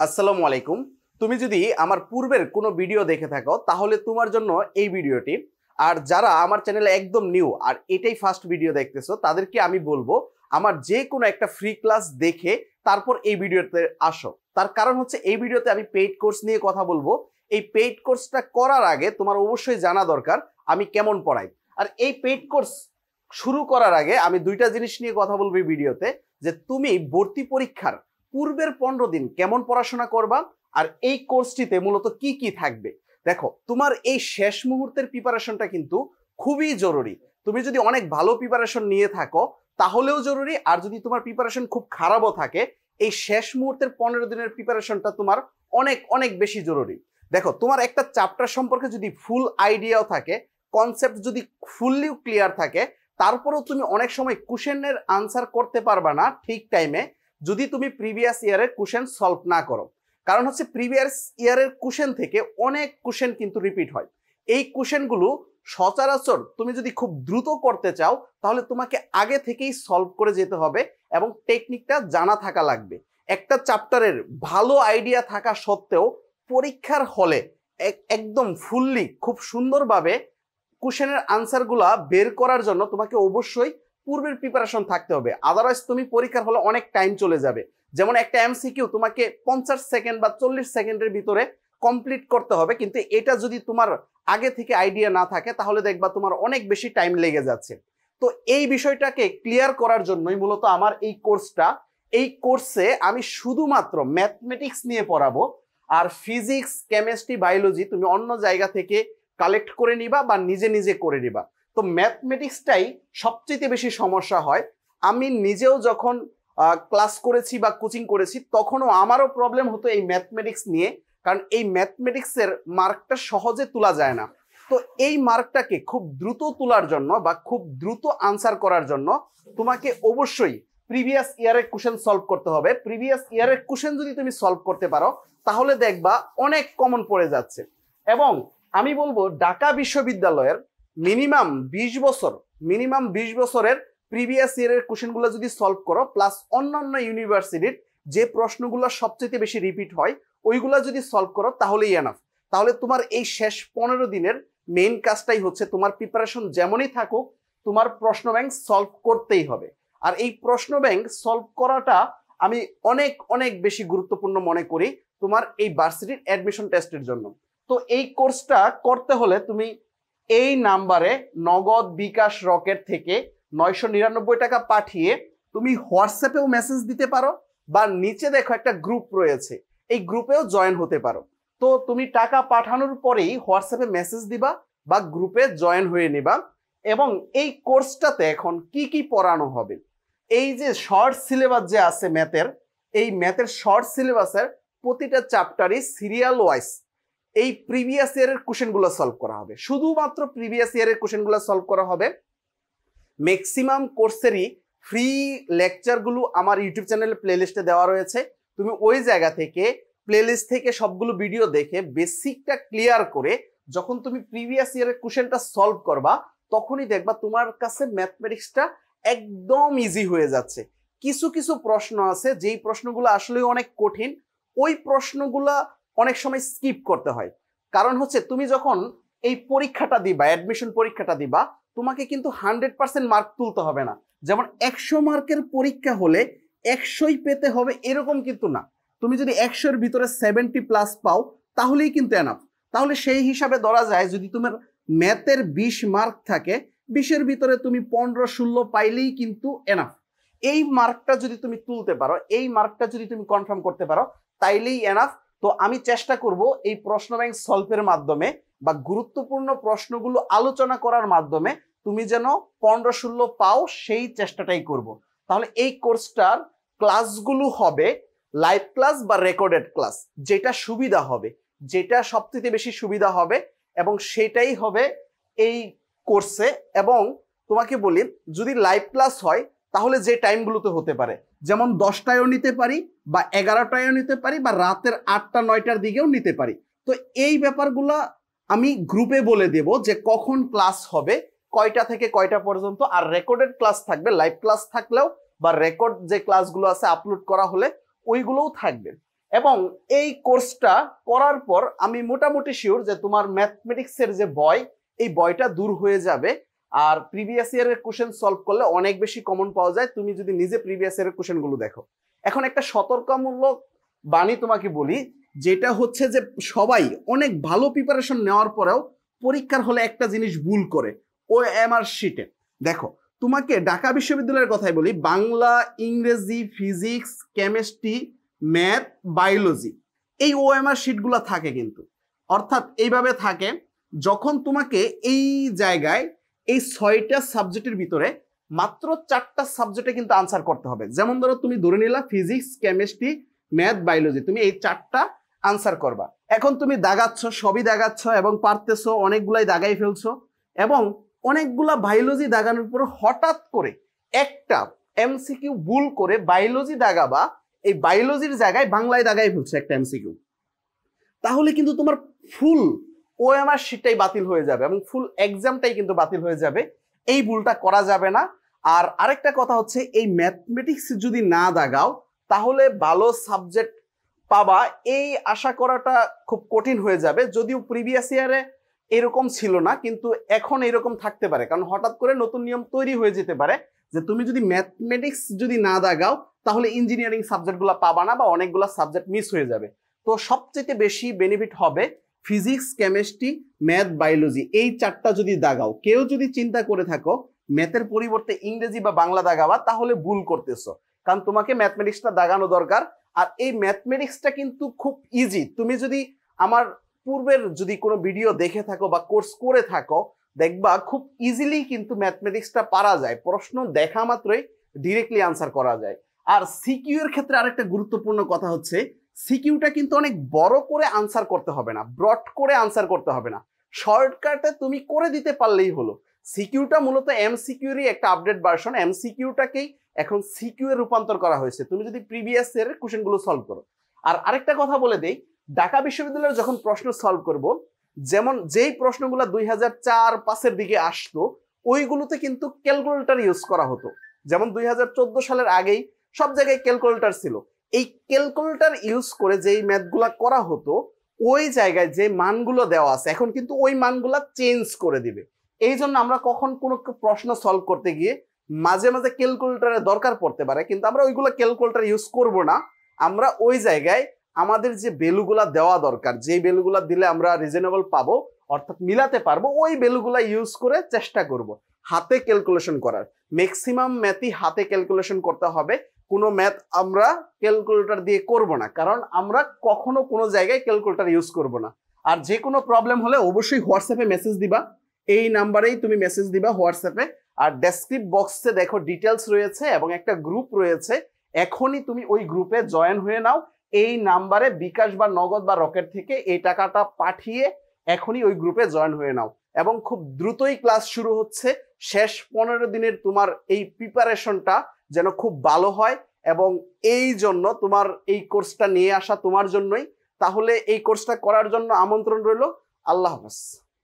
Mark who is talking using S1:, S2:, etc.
S1: আসসালামু আলাইকুম। তুমি যদি আমার পূর্বের কোনো ভিডিও দেখে থাকো, তাহলে তোমার জন্য এই ভিডিওটি। আর যারা আমার চ্যানেলে একদম নিউ আর এটাই ফার্স্ট ভিডিও দেখতেছো, তাদেরকে আমি বলব, আমার যে কোনো একটা ফ্রি ক্লাস দেখে তারপর এই ভিডিওতে আসো। তার কারণ হচ্ছে, এই ভিডিওতে আমি পেইড কোর্স নিয়ে কথা বলব। এই পেইড কোর্সটা করার আগে তোমার অবশ্যই জানা দরকার, আমি কেমন পড়াই। আর এই পেইড কোর্স শুরু করার আগে আমি দুইটা জিনিস নিয়ে কথা বলব এই ভিডিওতে, যে তুমি ভর্তি পরীক্ষার পূর্বের পনেরো দিন কেমন পড়াশোনা করবা আর এই কোর্সটিতে মূলত কি কি থাকবে? দেখো, তোমার এই শেষ মুহূর্তের প্রিপারেশনটা কিন্তু খুবই জরুরি। তুমি যদি অনেক ভালো প্রিপারেশন নিয়ে থাকো, তাহলেও জরুরি। আর যদি তোমার প্রিপারেশন খুব খারাপও থাকে, এই শেষ মুহূর্তের পনেরো দিনের প্রিপারেশনটা তোমার অনেক অনেক বেশি জরুরি। দেখো, তোমার একটা চ্যাপ্টার সম্পর্কে যদি ফুল আইডিয়াও থাকে, কনসেপ্ট যদি ফুললিও ক্লিয়ার থাকে, তারপরেও তুমি অনেক সময় কুশনের আনসার করতে পারবা না ঠিক টাইমে যদি তুমি প্রিভিয়াস ইয়ারের কুশন সলভ না করো, কারণ হচ্ছে প্রিভিয়াস ইয়ারের কুশন থেকে অনেক কুশন কিন্তু রিপিট হয়। এই কুশনগুলো সচরাচর তুমি যদি খুব দ্রুত করতে চাও, তাহলে তোমাকে আগে থেকেই সলভ করে যেতে হবে এবং টেকনিকটা জানা থাকা লাগবে। একটা চ্যাপ্টারের ভালো আইডিয়া থাকা সত্ত্বেও পরীক্ষার হলে একদম ফুললি খুব সুন্দরভাবে কুশনের আনসারগুলা বের করার জন্য তোমাকে অবশ্যই পূর্বের প্রিপারেশন থাকতে হবে। আদারওয়াইজ তুমি পরীক্ষার হলে অনেক টাইম চলে যাবে। যেমন একটা এমসিকিউ তোমাকে পঞ্চাশ সেকেন্ড বা চল্লিশ সেকেন্ডের ভিতরে কমপ্লিট করতে হবে। কিন্তু এটা যদি তোমার আগে থেকে আইডিয়া না থাকে, তাহলে দেখবা তোমার অনেক বেশি টাইম লেগে যাচ্ছে। তো এই বিষয়টাকে ক্লিয়ার করার জন্যই মূলত আমার এই কোর্সটা এই কোর্সে আমি শুধুমাত্র ম্যাথমেটিক্স নিয়ে পড়াবো। আর ফিজিক্স কেমিস্ট্রি বায়োলজি তুমি অন্য জায়গা থেকে কালেক্ট করে নিবা বা নিজে নিজে করে নিবা। তো ম্যাথমেটিক্সটাই সবচেয়ে বেশি সমস্যা হয়। আমি নিজেও যখন ক্লাস করেছি বা কোচিং করেছি, তখনও আমারও প্রবলেম হতো এই ম্যাথমেটিক্স নিয়ে, কারণ এই ম্যাথমেটিক্সের মার্কটা সহজে তোলা যায় না। তো এই মার্কটাকে খুব দ্রুত তোলার জন্য বা খুব দ্রুত আনসার করার জন্য তোমাকে অবশ্যই প্রিভিয়াস ইয়ারের কোশ্চেন সলভ করতে হবে। প্রিভিয়াস ইয়ারের কোশ্চেন যদি তুমি সলভ করতে পারো, তাহলে দেখবা অনেক কমন পড়ে যাচ্ছে। এবং আমি বলব, ঢাকা বিশ্ববিদ্যালয়ের মিনিমাম বিশ বছর, মিনিমাম বিশ বছরের প্রিভিয়াস ইয়ারের কোশ্চেনগুলো যদি সলভ করো প্লাস অন্যান্য ইউনিভার্সিটির যে প্রশ্নগুলো সবচেয়ে বেশি রিপিট হয়, ওইগুলো যদি সলভ করো, তাহলেই এনাফ তাহলে তোমার এই শেষ পনেরো দিনের মেইন কাজটাই হচ্ছে তোমার প্রিপারেশন যেমনই থাকুক, তোমার প্রশ্ন ব্যাংক সলভ করতেই হবে। আর এই প্রশ্ন ব্যাংক সলভ করাটা আমি অনেক অনেক বেশি গুরুত্বপূর্ণ মনে করি তোমার এই ভার্সিটির অ্যাডমিশন টেস্টের জন্য। তো এই কোর্সটা করতে হলে তুমি এই নাম্বারে নগদ বিকাশ রকেট থেকে নয়শো নিরানব্বই টাকা পাঠিয়ে তুমি হোয়াটসঅ্যাপেও মেসেজ দিতে পারো বা নিচে দেখো একটা গ্রুপ রয়েছে। এই গ্রুপেও জয়েন হতে পারো। তো তুমি টাকা পাঠানোর পরেই হোয়াটসঅ্যাপে মেসেজ দিবা বা গ্রুপে জয়েন হয়ে নিবা এবং এই কোর্সটাতে এখন কি কি পড়ানো হবে? এই যে শর্ট সিলেবাস যে আছে ম্যাথের এই ম্যাথের শর্ট সিলেবাসের প্রতিটা চ্যাপ্টারই সিরিয়াল ওয়াইজ এই প্রিভিয়াস ইয়ারের কোশ্চেনগুলো সলভ করা হবে। শুধুমাত্র প্রিভিয়াস ইয়ারের কোশ্চেনগুলো সলভ করা হবে। ম্যাক্সিমাম কোর্সেরই ফ্রি লেকচারগুলো আমার ইউটিউব চ্যানেলে প্লেলিস্টে দেওয়া রয়েছে। তুমি ওই জায়গা থেকে প্লেলিস্ট থেকে সবগুলো ভিডিও দেখে বেসিকটা ক্লিয়ার করে যখন তুমি প্রিভিয়াস ইয়ারের কোশ্চেনটা সলভ করবা, তখনই দেখবা তোমার কাছে ম্যাথমেটিক্সটা একদম ইজি হয়ে যাচ্ছে। কিছু কিছু প্রশ্ন আছে, যেই প্রশ্নগুলো আসলেই অনেক কঠিন, ওই প্রশ্নগুলা অনেক সময় স্কিপ করতে হয়। কারণ হচ্ছে তুমি যখন এই পরীক্ষাটা দিবা অ্যাডমিশন পরীক্ষাটা দিবা, তোমাকে কিন্তু হান্ড্রেড পার্সেন্ট মার্ক তুলতে হবে না। যেমন একশো মার্কের পরীক্ষা হলে একশোই পেতে হবে এরকম কিন্তু না। তুমি যদি একশোর ভিতরে সেভেন্টি প্লাস পাও, তাহলেই কিন্তু এনাফ তাহলে সেই হিসাবে ধরা যায়, যদি তোমার ম্যাথের বিশ মার্ক থাকে, বিশের ভিতরে তুমি পনেরো, ষোলো পাইলেই কিন্তু এনাফ এই মার্কটা যদি তুমি তুলতে পারো, এই মার্কটা যদি তুমি কনফার্ম করতে পারো, তাইলেই এনাফ তো আমি চেষ্টা করব এই প্রশ্ন ব্যাংক সলভের মাধ্যমে বা গুরুত্বপূর্ণ প্রশ্নগুলো আলোচনা করার মাধ্যমে তুমি যেন পনেরো ষোলো পাও সেই চেষ্টাটাই করব। তাহলে এই কোর্সটার ক্লাসগুলো হবে লাইভ ক্লাস বা রেকর্ডেড ক্লাস যেটা সুবিধা হবে, যেটা সবথেকে বেশি সুবিধা হবে এবং সেটাই হবে এই কোর্সে এবং তোমাকে বলি, যদি লাইভ ক্লাস হয় তাহলে যে টাইমগুলোতে হতে পারে, যেমন দশটায়ও নিতে পারি বা এগারোটায়ও নিতে পারি বা রাতের আটটা, নয়টার দিকেও নিতে পারি। তো এই ব্যাপারগুলো আমি গ্রুপে বলে দেব যে কখন ক্লাস হবে, কয়টা থেকে কয়টা পর্যন্ত, আর রেকর্ডেড ক্লাস থাকবে লাইভ ক্লাস থাকলেও বা রেকর্ড যে ক্লাসগুলো আছে আপলোড করা হলে ওইগুলোও থাকবে। এবং এই কোর্সটা করার পর আমি মোটামুটি শিওর যে তোমার ম্যাথমেটিক্সের যে বয়, এই বয়টা দূর হয়ে যাবে আর প্রিভিয়াস ইয়ারের কোশ্চেন সলভ করলে অনেক বেশি কমন পাওয়া যায়। তুমি যদি নিজে প্রিভিয়াস ইয়ারের কোশ্চেনগুলো দেখো। এখন একটা সতর্কমূলক বাণী তোমাকে বলি, যেটা হচ্ছে যে সবাই অনেক ভালো প্রিপারেশন নেওয়ার পরেও পরীক্ষার হলে একটা জিনিস ভুল করে ও এমআর শিটে দেখো, তোমাকে ঢাকা বিশ্ববিদ্যালয়ের কথাই বলি, বাংলা, ইংরেজি ফিজিক্স কেমিস্ট্রি ম্যাথ বায়োলজি এই ওএমআর শিটগুলো থাকে কিন্তু। অর্থাৎ এইভাবে থাকে, যখন তোমাকে এই জায়গায় এই ছয়টা সাবজেক্টের ভিতরে মাত্র চারটা সাবজেক্টে কিন্তু আনসার করতে হবে। যেমন ধরো তুমি ধরে নিলা ফিজিক্স কেমিস্ট্রি ম্যাথ বায়োলজি তুমি এই চারটা আনসার করবা। এখন তুমি দাগাচ্ছ, সবই দাগাচ্ছ এবং পারতেছো, অনেকগুলাই দাগাই ফেলছো এবং অনেকগুলা বায়োলজি দাগানোর পর হঠাৎ করে একটা এমসিকিউ ভুল করে বায়োলজি দাগাবা, এই বায়োলজির জায়গায় বাংলায় দাগাই ফেলছো একটা এমসিকিউ তাহলে কিন্তু তোমার ফুল ওএমআর শিটটাই বাতিল হয়ে যাবে এবং ফুল এক্সামটাই কিন্তু বাতিল হয়ে যাবে। এই ভুলটা করা যাবে না। আর আরেকটা কথা হচ্ছে, এই ম্যাথমেটিক্স যদি না দাগাও, তাহলে ভালো সাবজেক্ট পাবা। এই আশা করাটা খুব কঠিন হয়ে যাবে। যদিও প্রিভিয়াস ইয়ারে এরকম ছিল না, কিন্তু এখন এরকম থাকতে পারে। কারণ হঠাৎ করে নতুন নিয়ম তৈরি হয়ে যেতে পারে যে তুমি যদি ম্যাথমেটিক্স যদি না দাগাও, তাহলে ইঞ্জিনিয়ারিং সাবজেক্টগুলো পাবা না বা অনেকগুলো সাবজেক্ট মিস হয়ে যাবে। তো সবচেয়ে বেশি বেনিফিট হবে ফিজিক্স কেমিস্ট্রি ম্যাথ বায়োলজি এই চারটা যদি দাগাও, কেউ যদি চিন্তা করে থাকো ম্যাথের পরিবর্তে ইংরেজি বা বাংলা দাগাবা, তাহলে ভুল করতেছো। কারণ তোমাকে ম্যাথমেটিক্সটা দাগানো দরকার। আর এই ম্যাথমেটিক্সটা কিন্তু খুব ইজি তুমি যদি আমার পূর্বের যদি কোনো ভিডিও দেখে থাকো বা কোর্স করে থাকো, দেখবা খুব ইজিলি কিন্তু ম্যাথমেটিক্সটা পারা যায়। প্রশ্ন দেখা মাত্রই ডিরেক্টলি আনসার করা যায়। আর সিকিউ এর ক্ষেত্রে আরেকটা গুরুত্বপূর্ণ কথা হচ্ছে সিকিউটা কিন্তু অনেক বড় করে আনসার করতে হবে না ব্রড করে আনসার করতে হবে না। শর্টকাটে তুমি করে দিতে পারলেই হলো। সিকিউটা মূলত এম সিকিউরই একটা আপডেট ভার্সন এম সিকিউটাকেই এখন সিকিউ এর রূপান্তর করা হয়েছে। তুমি যদি প্রিভিয়াস এর কোশ্চেনগুলো সলভ করো। আর আরেকটা কথা বলে দেই, ঢাকা বিশ্ববিদ্যালয়ে যখন প্রশ্ন সলভ করব, যেমন যেই প্রশ্নগুলো দুই হাজার চার পাঁচের দিকে আসতো, ওইগুলোতে কিন্তু ক্যালকুলেটর ইউজ করা হতো। যেমন দুই হাজার চোদ্দ সালের আগেই সব জায়গায় ক্যালকুলেটর ছিল। এই ক্যালকুলেটর ইউজ করে যেই ম্যাথগুলা করা হতো, ওই জায়গায় যে মানগুলো দেওয়া আছে, এখন কিন্তু ওই মানগুলা চেঞ্জ করে দিবে। এই জন্য আমরা কখন কোনো প্রশ্ন সলভ করতে গিয়ে মাঝে মাঝে ক্যালকুলেটরের দরকার পড়তে পারে, কিন্তু আমরা ওইগুলো ক্যালকুলেটর ইউজ করব না। আমরা ওই জায়গায় আমাদের যে বেলুগুলা দেওয়া দরকার যে বেলুগুলা দিলে আমরা রিজনেবল পাবো, অর্থাৎ মিলাতে পারব, ওই বেলুগুলা ইউজ করে চেষ্টা করব। হাতে ক্যালকুলেশন করার। ম্যাক্সিমাম ম্যাথই হাতে ক্যালকুলেশন করতে হবে কোনো ম্যাথ আমরা ক্যালকুলেটর দিয়ে করব না। কারণ আমরা কখনো কোনো জায়গায় ক্যালকুলেটর ইউজ করব না। আর যে কোনো প্রবলেম হলে অবশ্যই হোয়াটসঅ্যাপে মেসেজ দিবা। এই নাম্বারেই তুমি মেসেজ দিবা হোয়াটসঅ্যাপে। আর ডেসক্রিপ বক্সে দেখো ডিটেলস রয়েছে এবং একটা গ্রুপ রয়েছে। এখনই তুমি ওই গ্রুপে জয়েন হয়ে নাও। এই নাম্বারে বিকাশ বা নগদ বা রকেট থেকে এই টাকাটা পাঠিয়ে এখনই ওই গ্রুপে জয়েন হয়ে নাও। এবং খুব দ্রুতই ক্লাস শুরু হচ্ছে। শেষ পনেরো দিনের তোমার এই প্রিপারেশনটা যেন খুব ভালো হয় এবং এই জন্য তোমার এই কোর্সটা নিয়ে আসা তোমার জন্যই। তাহলে এই কোর্সটা করার জন্য আমন্ত্রণ রইল। আল্লাহ হাফেজ।